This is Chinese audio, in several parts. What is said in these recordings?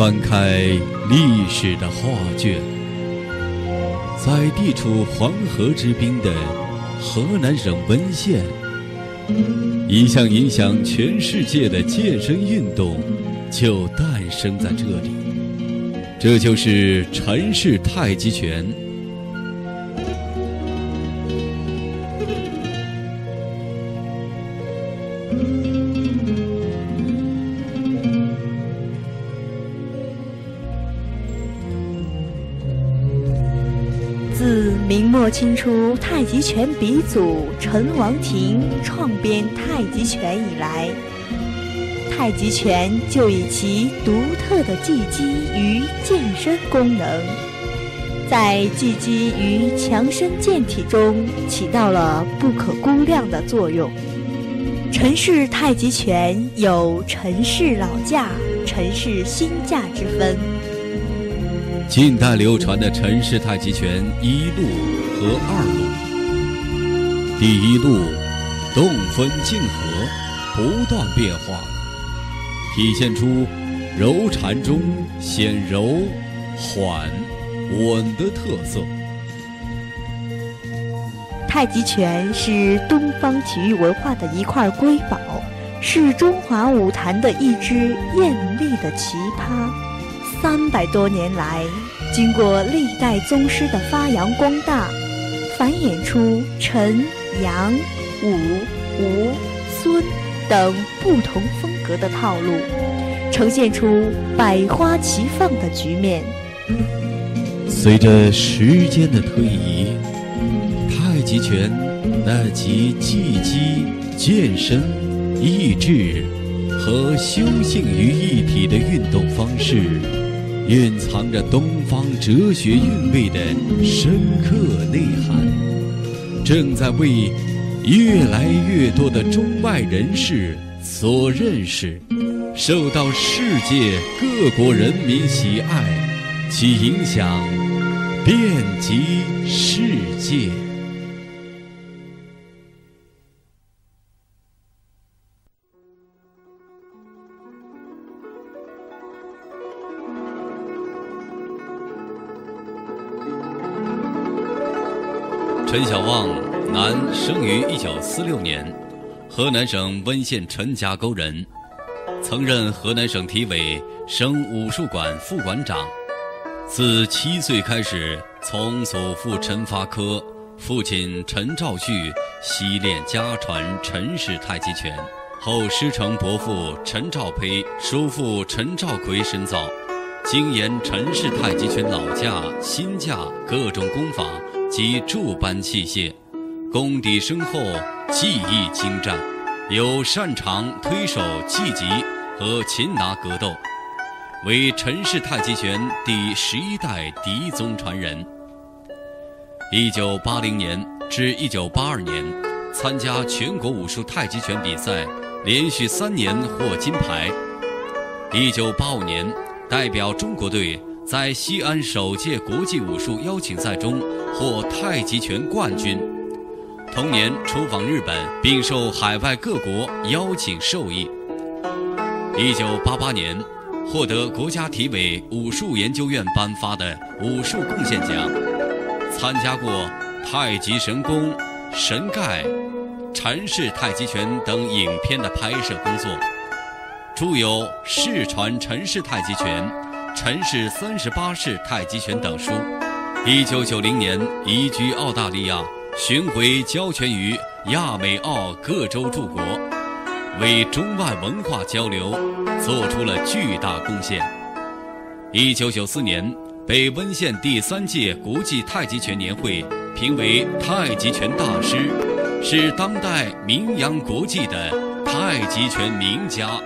翻开历史的画卷，在地处黄河之滨的河南省温县，一项影响全世界的健身运动就诞生在这里，这就是陈氏太极拳。清初太极拳鼻祖陈王廷创编太极拳以来，太极拳就以其独特的技击与健身功能，在技击与强身健体中起到了不可估量的作用。陈氏太极拳有陈氏老架、陈氏新架之分。近代流传的陈氏太极拳一路和二路。第一路，动分静合，不断变化，体现出柔缠中显柔、缓、稳的特色。太极拳是东方体育文化的一块瑰宝，是中华武坛的一支艳丽的奇葩。三百多年来，经过历代宗师的发扬光大，繁衍出陈、杨、武、吴、孙等不同风格的套路，呈现出百花齐放的局面。随着时间的推移，太极拳那集技击、健身、意志和修性于一体的运动方式。蕴藏着东方哲学韵味的深刻内涵，正在为越来越多的中外人士所认识，受到世界各国人民喜爱，其影响遍及世界。陈小旺，男，生于一九四六年，河南省温县陈家沟人，曾任河南省体委省武术馆副馆长。自七岁开始，从祖父陈发科、父亲陈兆旭习练家传陈氏太极拳，后师承伯父陈兆培、叔父陈兆奎深造，精研陈氏太极拳老架、新架各种功法。及诸般器械，功底深厚，技艺精湛，有擅长推手、技击和擒拿格斗，为陈氏太极拳第十一代嫡宗传人。一九八零年至一九八二年，参加全国武术太极拳比赛，连续三年获金牌。一九八五年，代表中国队。在西安首届国际武术邀请赛中获太极拳冠军。同年出访日本，并受海外各国邀请授意。一九八八年，获得国家体委武术研究院颁发的武术贡献奖。参加过《太极神功》《神盖》《陈氏太极拳》等影片的拍摄工作，著有《世传陈氏太极拳》。陈氏三十八式太极拳等书。一九九零年移居澳大利亚，巡回教拳于亚美澳各州诸国，为中外文化交流做出了巨大贡献。一九九四年被温县第三届国际太极拳年会评为太极拳大师，是当代名扬国际的太极拳名家。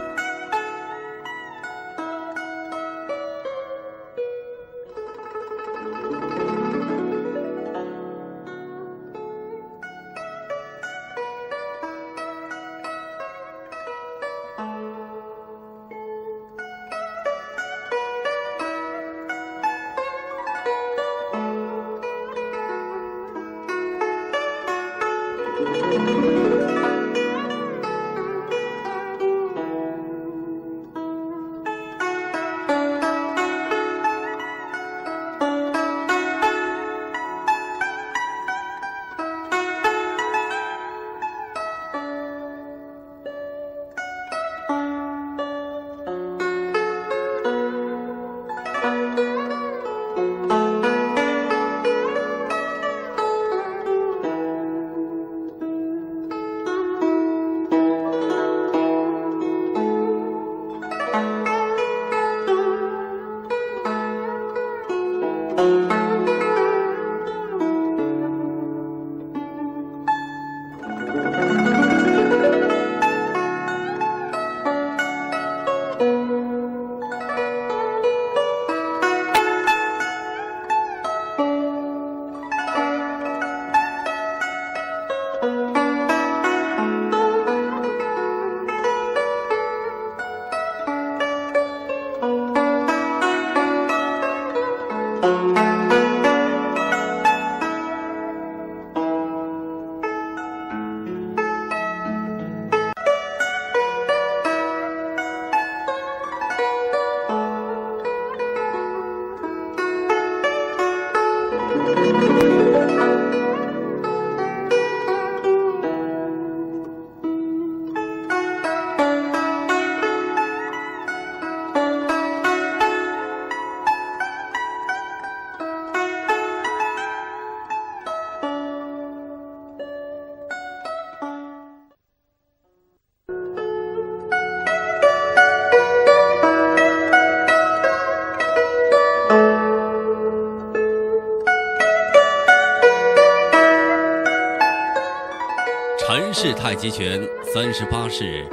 太极拳三十八式，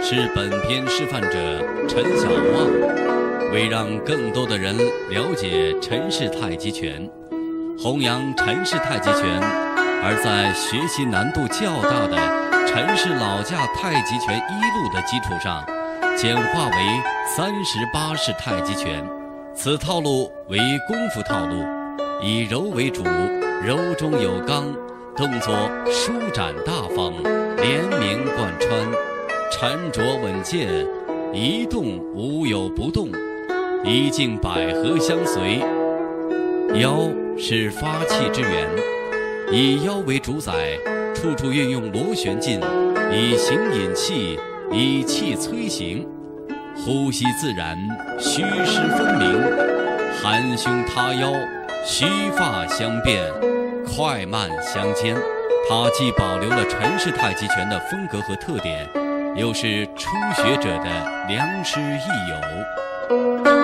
是本片示范者陈小旺为让更多的人了解陈氏太极拳，弘扬陈氏太极拳，而在学习难度较大的陈氏老架太极拳一路的基础上，简化为三十八式太极拳。此套路为功夫套路，以柔为主，柔中有刚。动作舒展大方，连绵贯穿，沉着稳健，一动无有不动，一静百合相随。腰是发气之源，以腰为主宰，处处运用螺旋劲，以形引气，以气催形，呼吸自然，虚实分明，含胸塌腰，虚发相变。快慢相间，他既保留了陈氏太极拳的风格和特点，又是初学者的良师益友。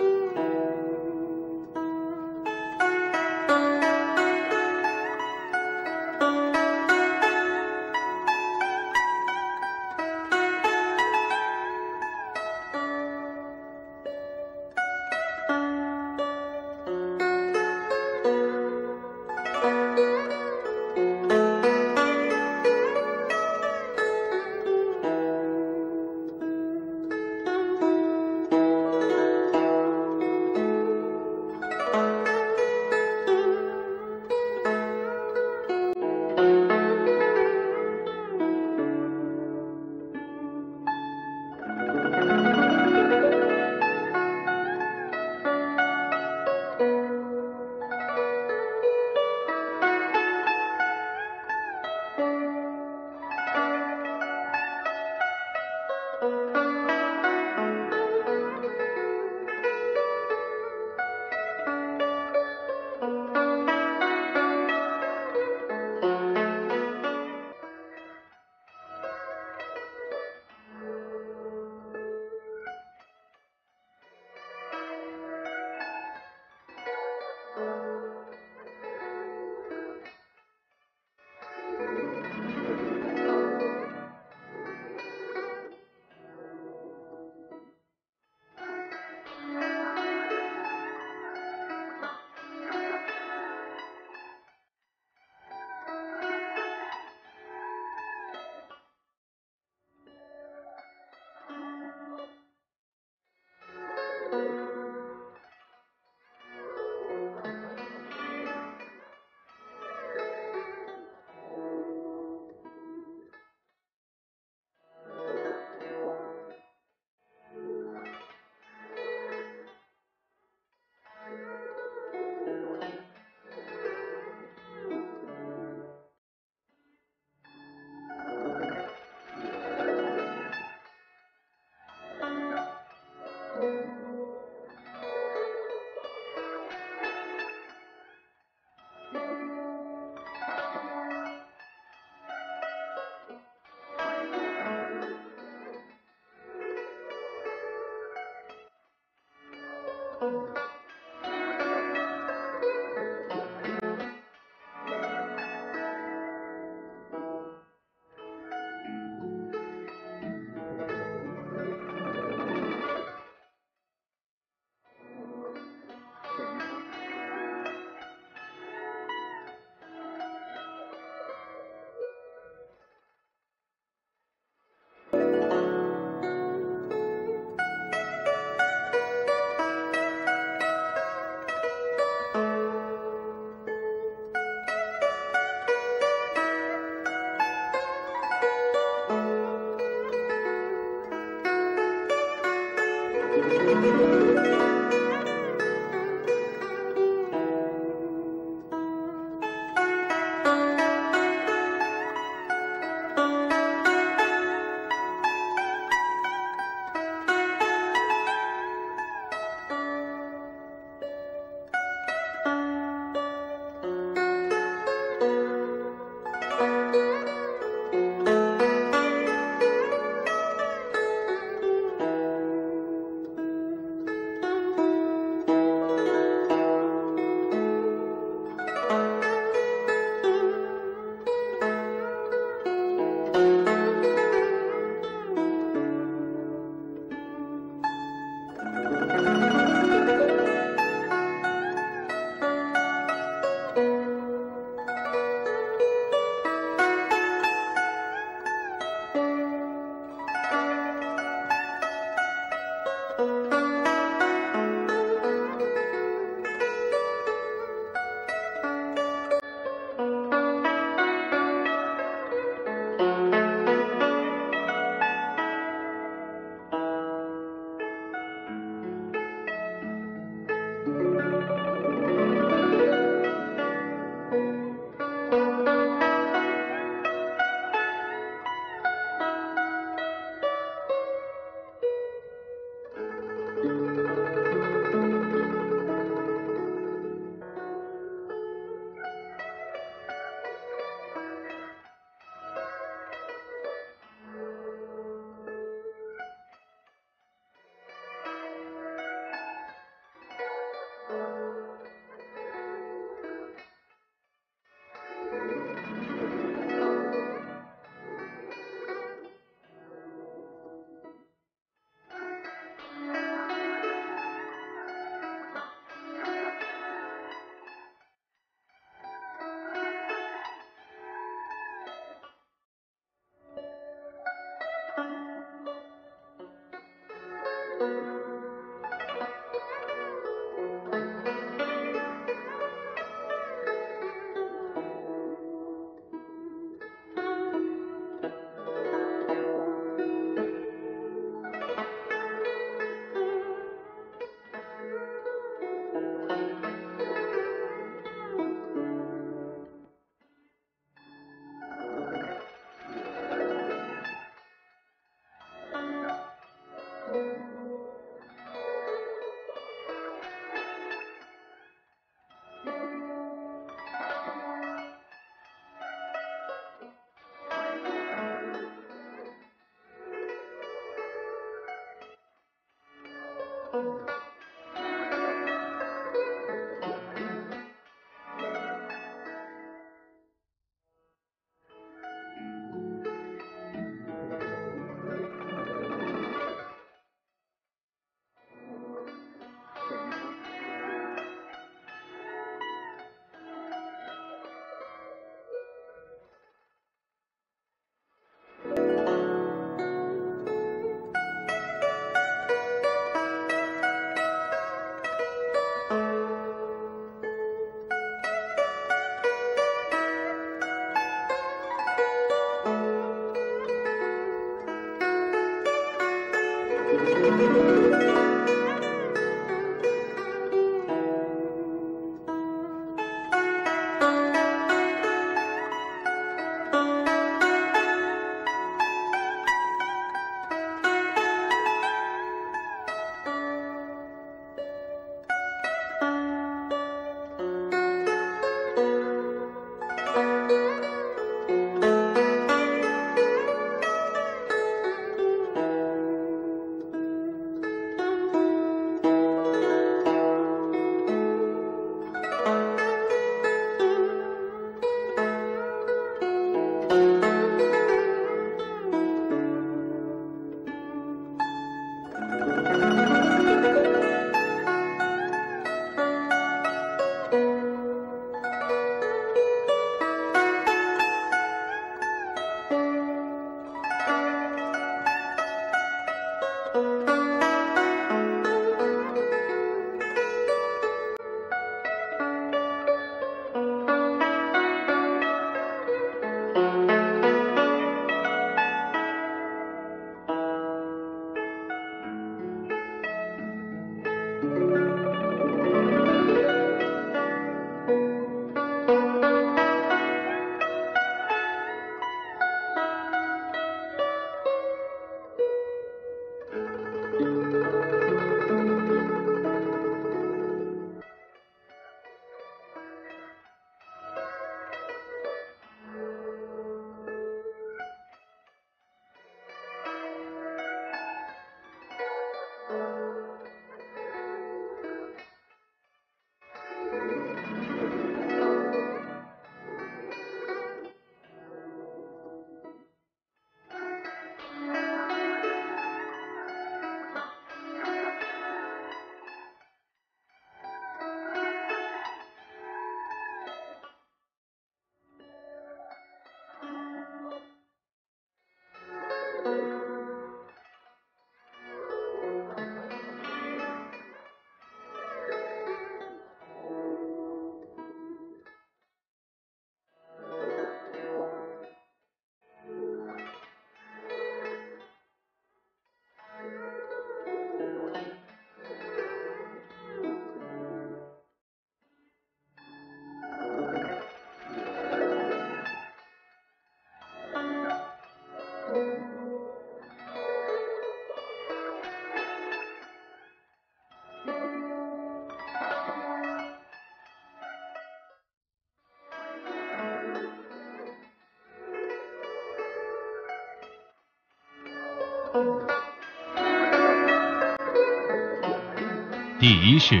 第一式，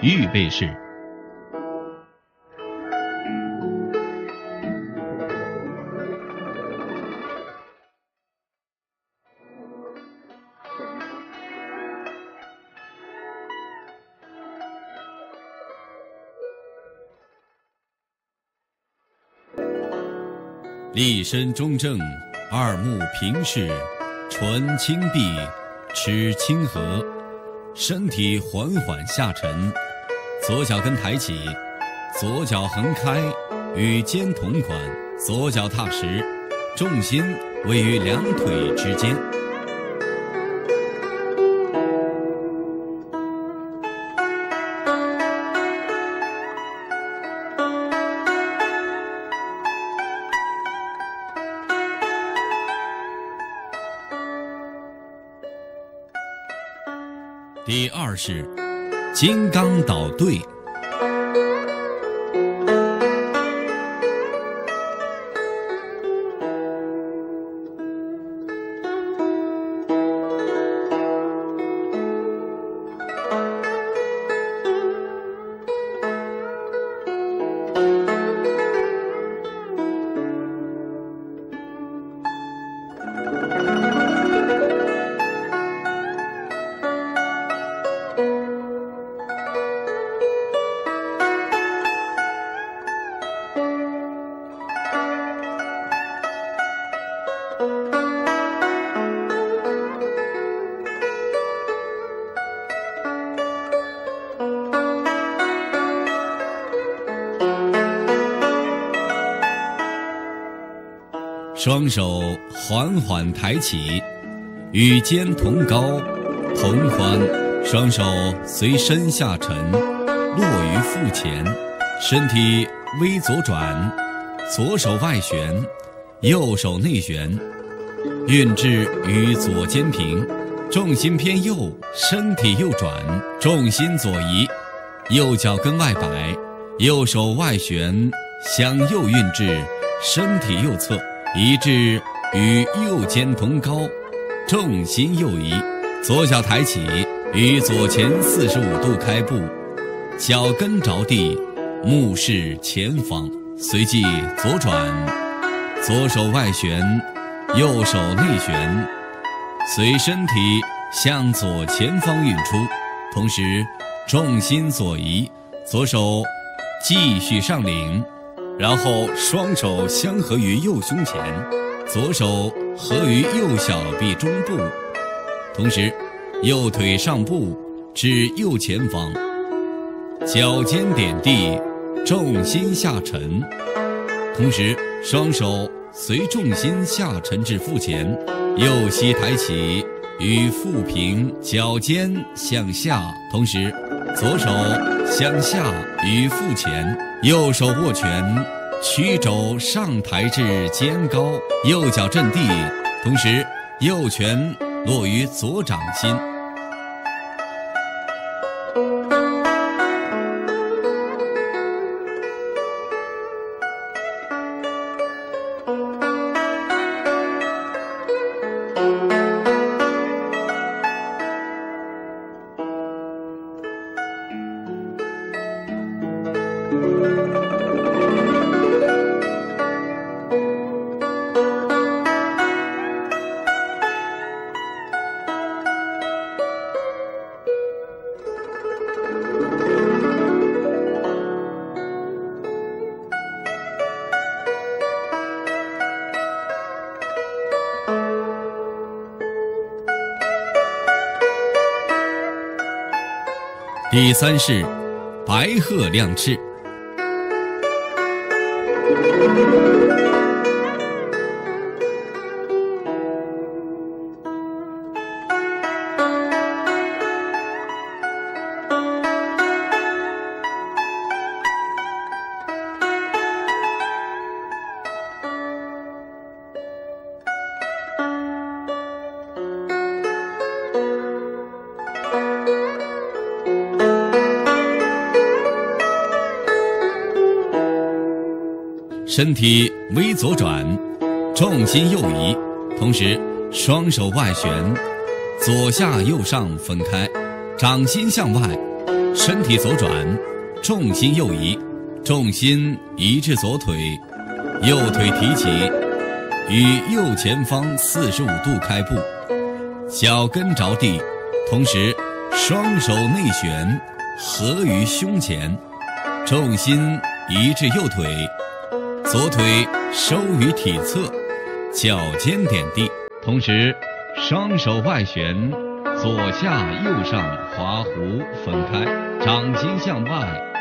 预备式。立身中正，二目平视，唇轻闭，齿轻合，身体缓缓下沉，左脚跟抬起，左脚横开，与肩同宽，左脚踏实，重心位于两腿之间。而是金刚岛队。双手缓缓抬起，与肩同高，同宽，双手随身下沉，落于腹前，身体微左转，左手外旋，右手内旋，运至与左肩平，重心偏右，身体右转，重心左移，右脚跟外摆，右手外旋，向右运至身体右侧。移至与右肩同高，重心右移，左脚抬起，与左前四十五度开步，脚跟着地，目视前方，随即左转，左手外旋，右手内旋，随身体向左前方运出，同时重心左移，左手继续上领。然后双手相合于右胸前，左手合于右小臂中部，同时右腿上步至右前方，脚尖点地，重心下沉，同时双手随重心下沉至腹前，右膝抬起与腹平，脚尖向下，同时左手向下与腹前。右手握拳，曲肘上抬至肩高，右脚阵地，同时右拳落于左掌心。第三是，白鹤亮翅。身体微左转，重心右移，同时双手外旋，左下右上分开，掌心向外，身体左转，重心右移，重心移至左腿，右腿提起，与右前方四十五度开步，脚跟着地，同时双手内旋，合于胸前，重心移至右腿。左腿收于体侧，脚尖点地，同时双手外旋，左下右上划弧分开，掌心向外。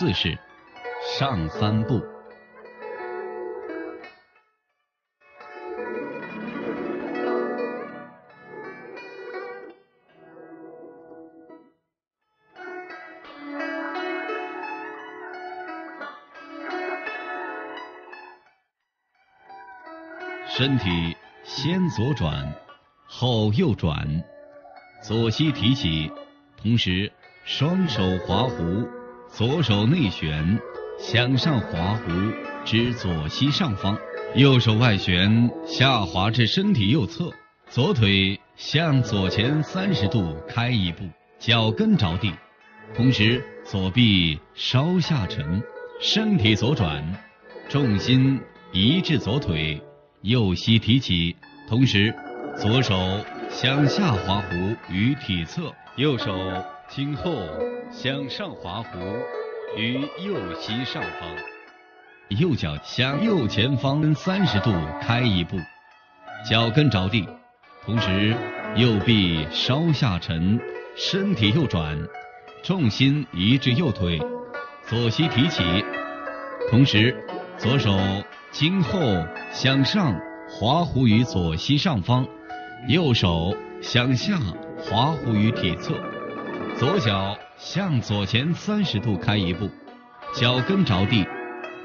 四式，上三步。身体先左转，后右转，左膝提起，同时双手划弧。左手内旋，向上滑弧至左膝上方，右手外旋，下滑至身体右侧，左腿向左前三十度开一步，脚跟着地，同时左臂稍下沉，身体左转，重心移至左腿，右膝提起，同时左手向下滑弧于体侧，右手今后向上滑弧于右膝上方。右脚向右前方三十度开一步，脚跟着地，同时右臂稍下沉，身体右转，重心移至右腿，左膝提起，同时左手今后向上滑弧于左膝上方，右手向下滑弧于体侧，左脚向左前三十度开一步，脚跟着地。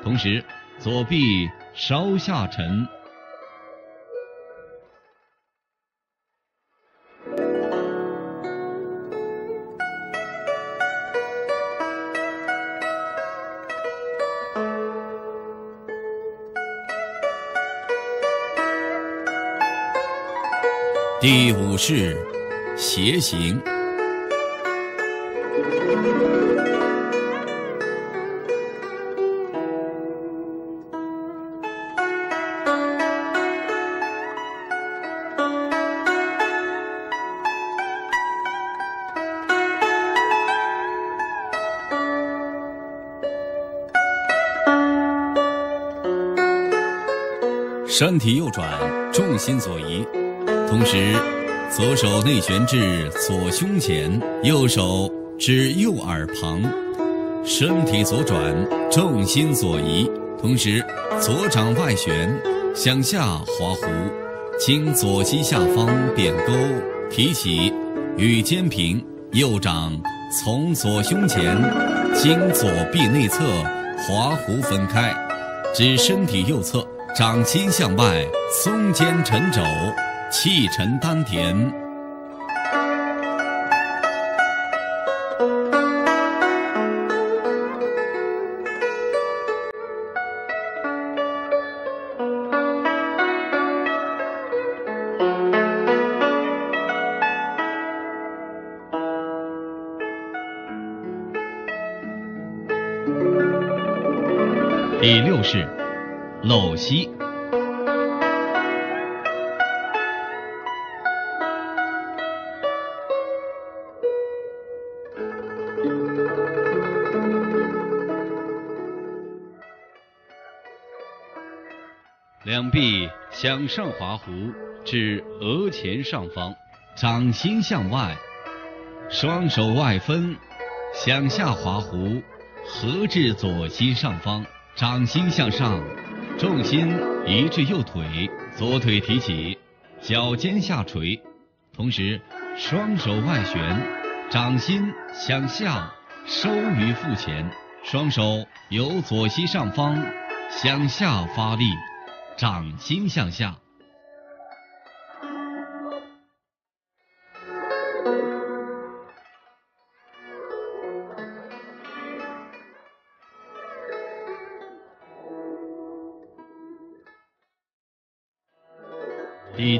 同时，左臂稍下沉。第五式，斜行。身体右转，重心左移，同时左手内旋至左胸前，右手至右耳旁，身体左转，重心左移，同时左掌外旋向下滑弧，经左膝下方扁沟提起，与肩平，右掌从左胸前经左臂内侧滑弧分开，至身体右侧。掌心向外，松肩沉肘，气沉丹田。第六式。搂膝，两臂向上滑弧至额前上方，掌心向外，双手外分，向下滑弧，合至左膝上方，掌心向上。重心移至右腿，左腿提起，脚尖下垂，同时双手外旋，掌心向下收于腹前，双手由左膝上方向下发力，掌心向下。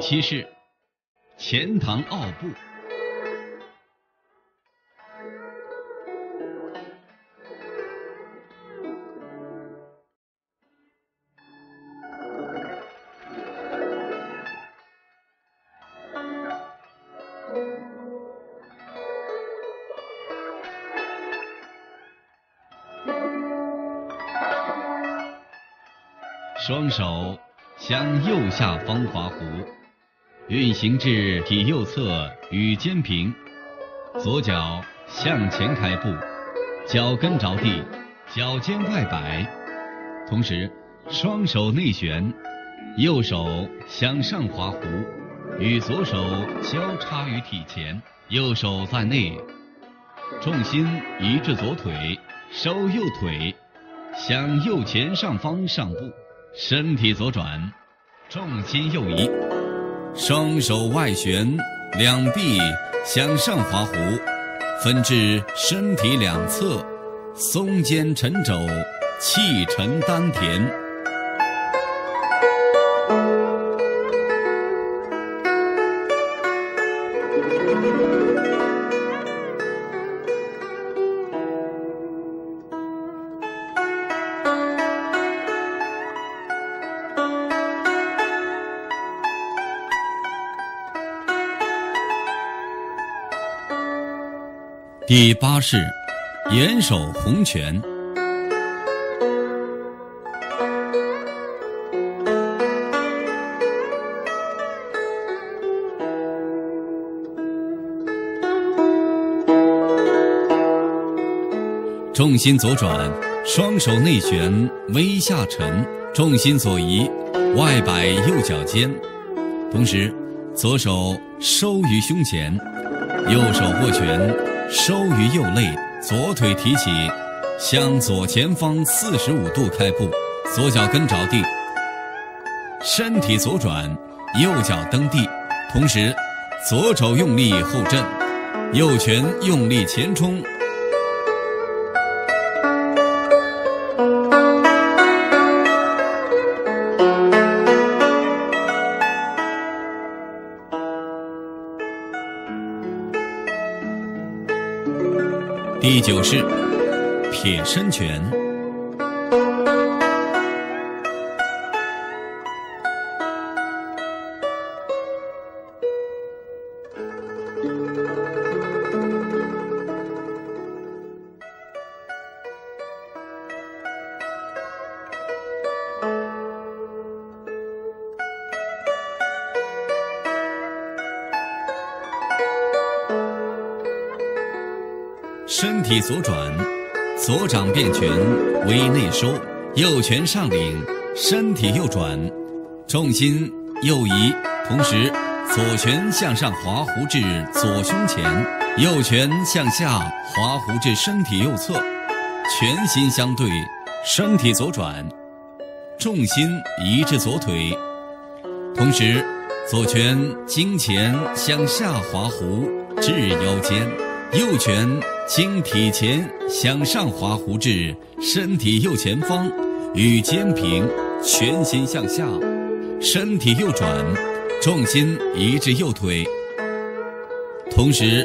其是钱塘奥步。双手。向右下方划弧，运行至体右侧与肩平，左脚向前开步，脚跟着地，脚尖外摆，同时双手内旋，右手向上滑弧，与左手交叉于体前，右手在内，重心移至左腿，收右腿，向右前上方上步。身体左转，重心右移，双手外旋，两臂向上划弧，分至身体两侧，松肩沉肘，气沉丹田。第八式，严守红拳。重心左转，双手内旋，微下沉，重心左移，外摆右脚尖，同时左手收于胸前，右手握拳收于右肋，左腿提起，向左前方四十五度开步，左脚跟着地，身体左转，右脚蹬地，同时左肘用力后震，右拳用力前冲。第九式，撇身拳。体左转，左掌变拳为内收，右拳上领，身体右转，重心右移，同时左拳向上滑弧至左胸前，右拳向下滑弧至身体右侧，拳心相对，身体左转，重心移至左腿，同时左拳经前向下滑弧至腰间，右拳。经体前向上滑弧至身体右前方，与肩平，全心向下，身体右转，重心移至右腿，同时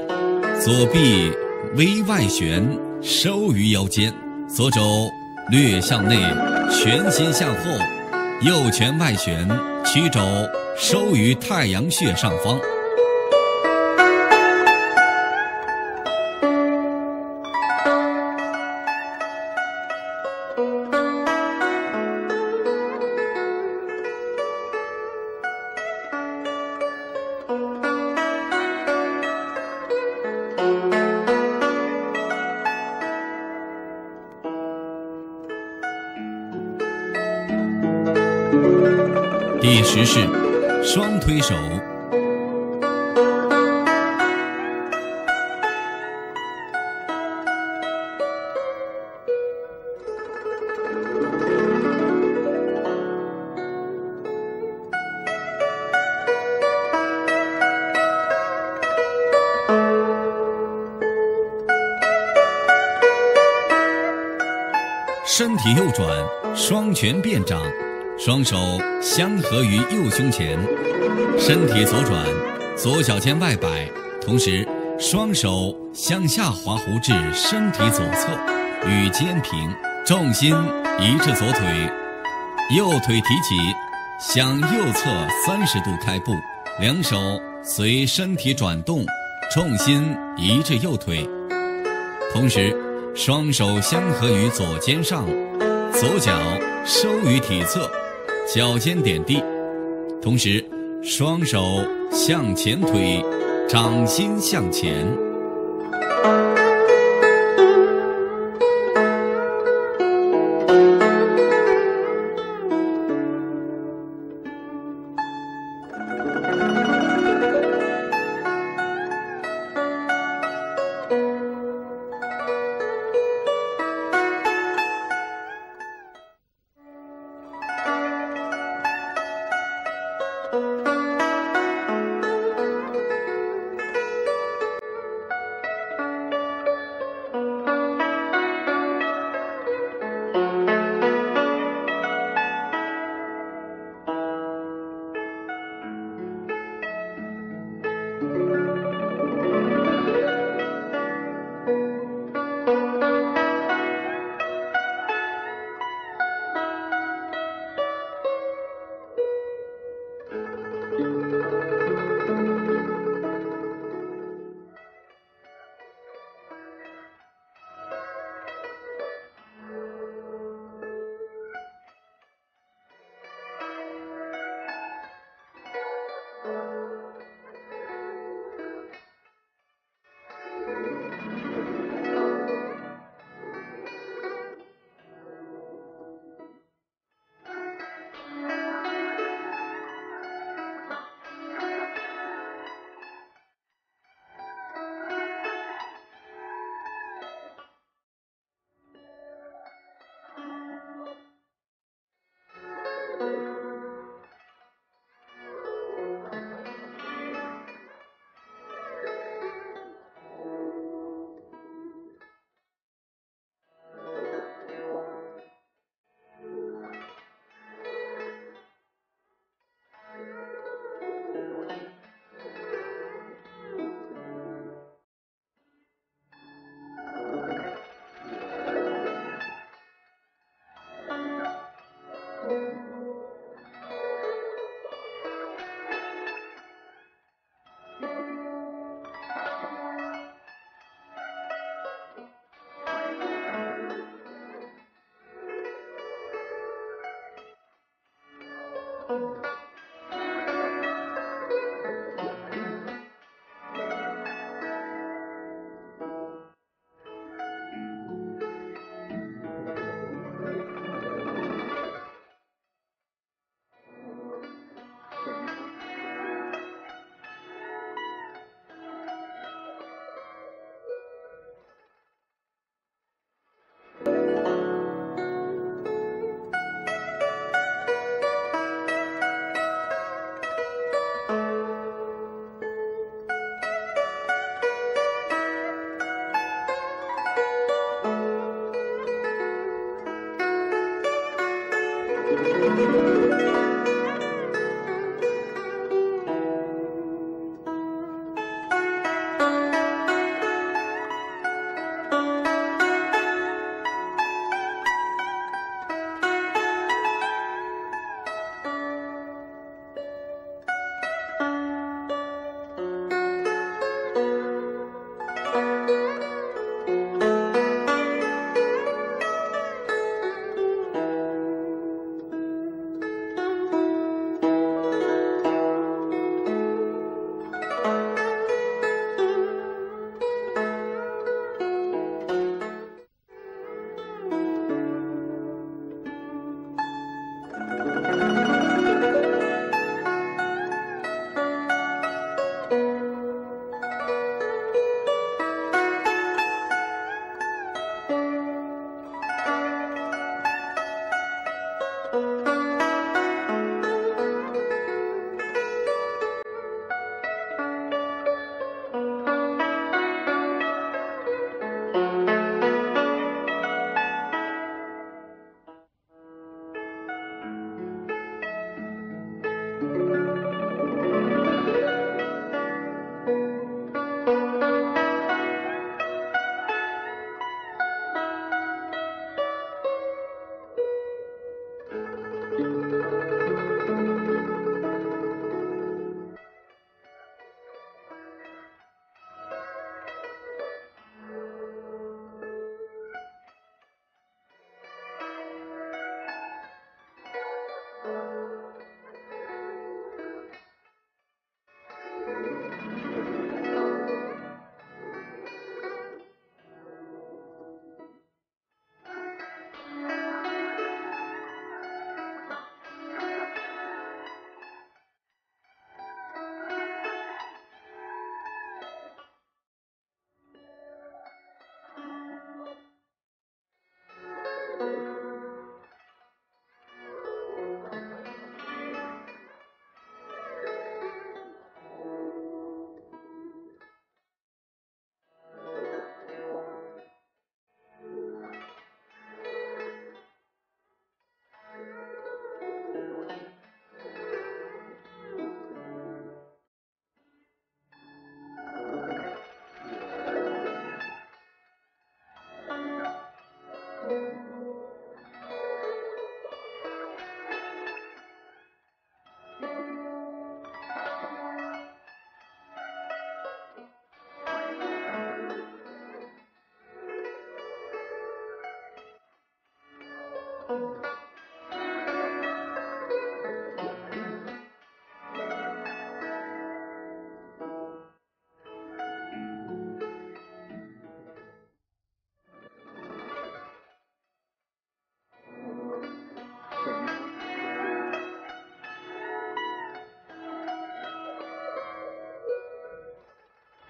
左臂微外旋收于腰间，左肘略向内，全心向后，右拳外旋，曲肘收于太阳穴上方。第十式，双推手。身体右转，双拳变掌。双手相合于右胸前，身体左转，左脚尖外摆，同时双手向下滑弧至身体左侧，与肩平，重心移至左腿，右腿提起，向右侧三十度开步，两手随身体转动，重心移至右腿，同时双手相合于左肩上，左脚收于体侧。脚尖点地，同时双手向前推，掌心向前。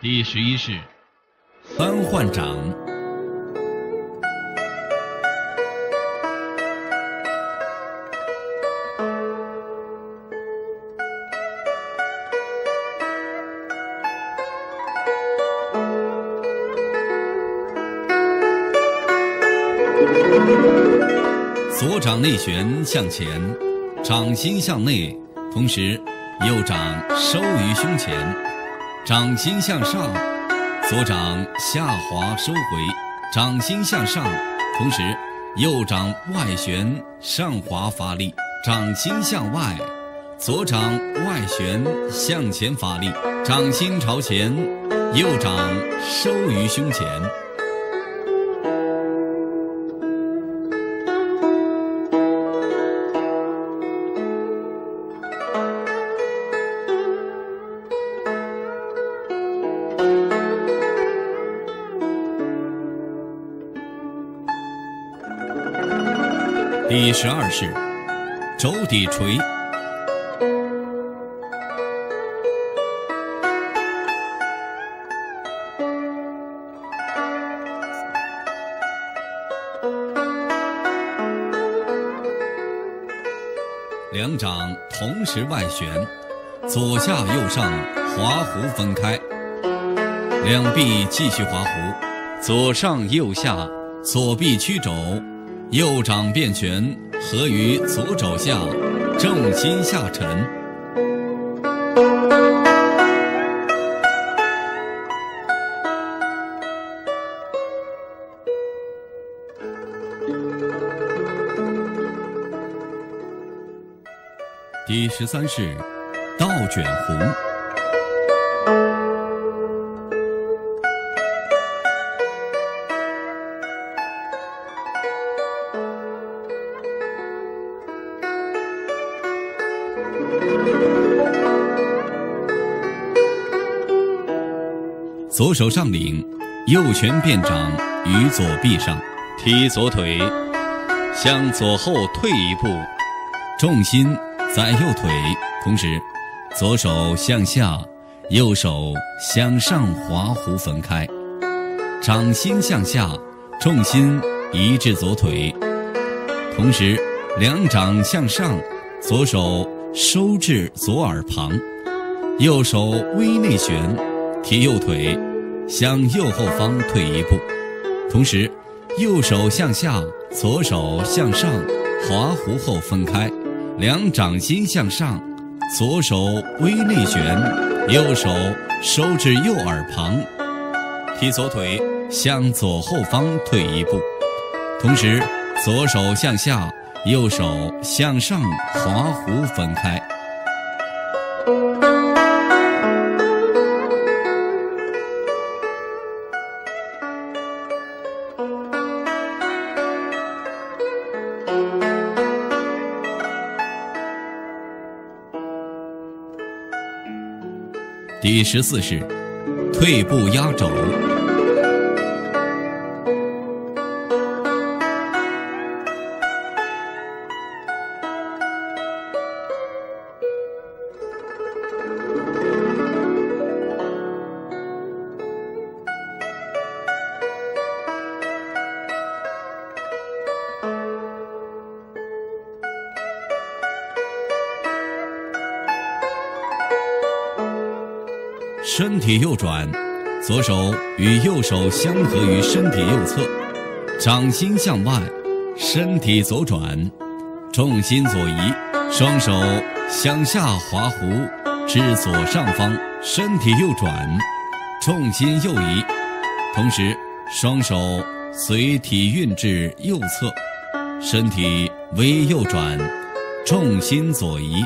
第十一式三换掌。左掌内旋向前，掌心向内，同时右掌收于胸前，掌心向上，左掌下滑收回，掌心向上，同时右掌外旋上滑发力，掌心向外，左掌外旋向前发力，掌心朝前，右掌收于胸前。十二式，肘底锤。两掌同时外旋，左下右上滑弧分开，两臂继续滑弧，左上右下，左臂屈肘。右掌变拳，合于足肘下，重心下沉。第十三式，倒卷弧。左手上领，右拳变掌于左臂上，踢左腿，向左后退一步，重心在右腿，同时左手向下，右手向上滑弧分开，掌心向下，重心移至左腿，同时两掌向上，左手收至左耳旁，右手微内旋，踢右腿。向右后方退一步，同时，右手向下，左手向上，滑弧后分开，两掌心向上，左手微内旋，右手收至右耳旁，踢左腿向左后方退一步，同时，左手向下，右手向上，滑弧分开。第十四式，退步压肘。转，左手与右手相合于身体右侧，掌心向外，身体左转，重心左移，双手向下滑弧至左上方，身体右转，重心右移，同时双手随体运至右侧，身体微右转，重心左移，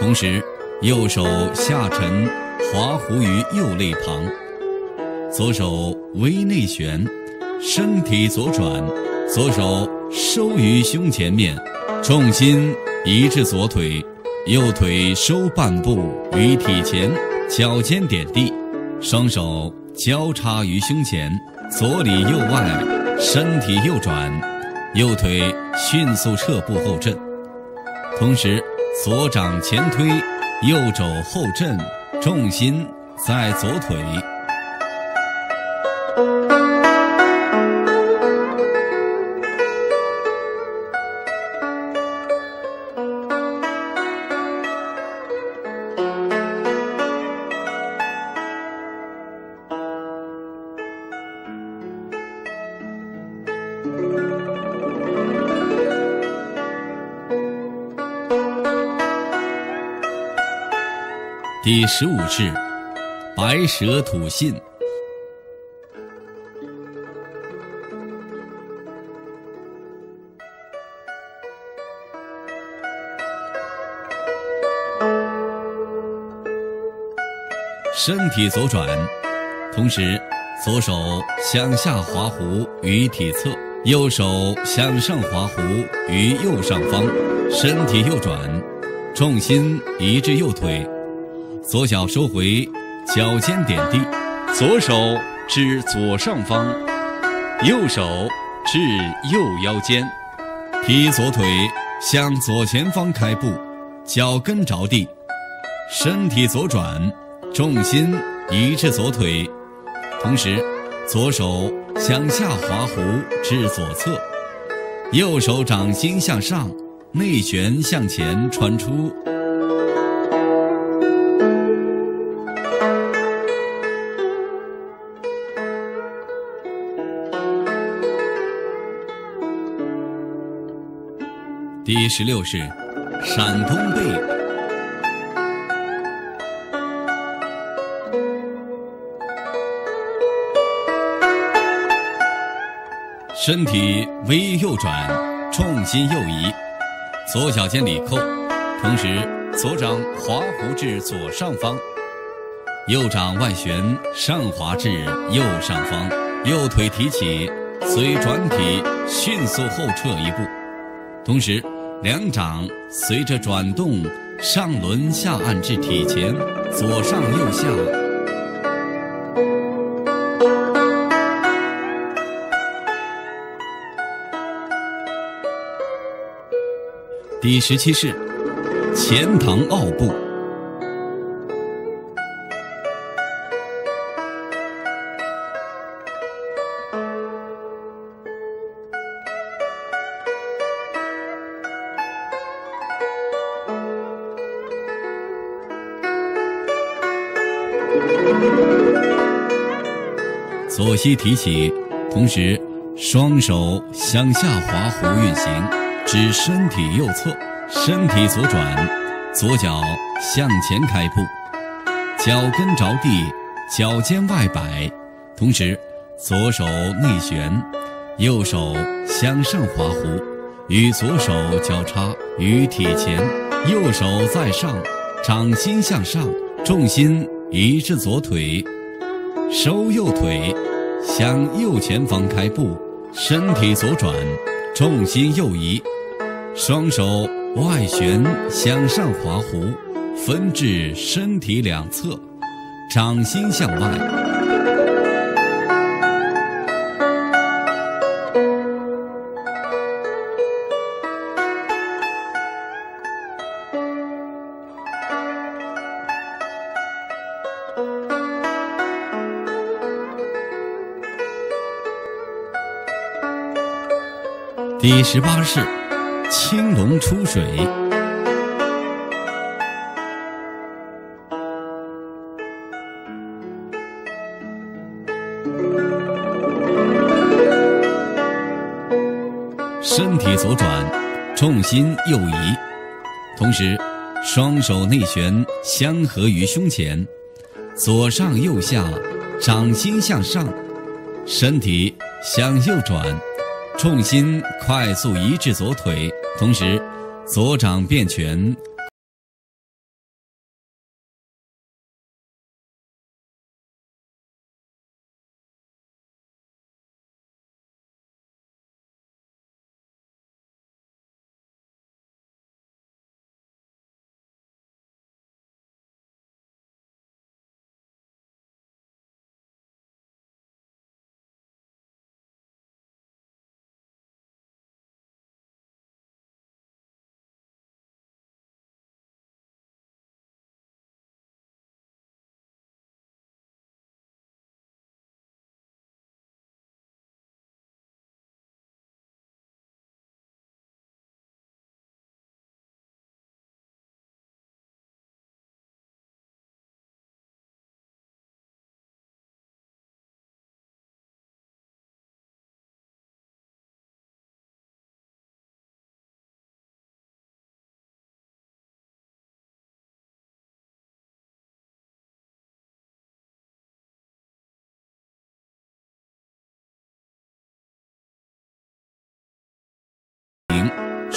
同时右手下沉。滑弧于右肋旁，左手微内旋，身体左转，左手收于胸前面，重心移至左腿，右腿收半步于体前，脚尖点地，双手交叉于胸前，左里右外，身体右转，右腿迅速撤步后震，同时左掌前推，右肘后震。重心在左腿。十五式白蛇吐信。身体左转同时左手向下滑弧于体侧右手向上滑弧于右上方身体右转重心移至右腿左脚收回，脚尖点地，左手至左上方，右手至右腰间，踢左腿向左前方开步，脚跟着地，身体左转，重心移至左腿，同时左手向下滑弧至左侧，右手掌心向上，内旋向前穿出。第十六式，闪通背。身体微右转，重心右移，左脚尖里扣，同时左掌滑弧至左上方，右掌外旋上滑至右上方，右腿提起，随转体迅速后撤一步，同时两掌随着转动上轮下按至体前，左上右下。第十七式，钱塘奥步。膝提起，同时双手向下滑弧运行。指身体右侧，身体左转，左脚向前开步，脚跟着地，脚尖外摆，同时左手内旋，右手向上滑弧，与左手交叉于体前，右手在上，掌心向上，重心移至左腿，收右腿，向右前方开步，身体左转，重心右移。双手外旋向上划弧，分至身体两侧，掌心向外。第十八式。青龙出水，身体左转，重心右移，同时双手内旋相合于胸前，左上右下，掌心向上，身体向右转，重心快速移至左腿。同时，左掌变拳。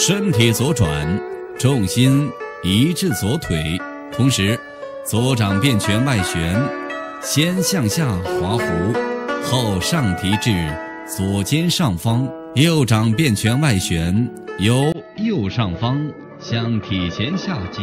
身体左转，重心移至左腿，同时左掌变拳外旋，先向下滑弧，后上提至左肩上方；右掌变拳外旋，由右上方向体前下击。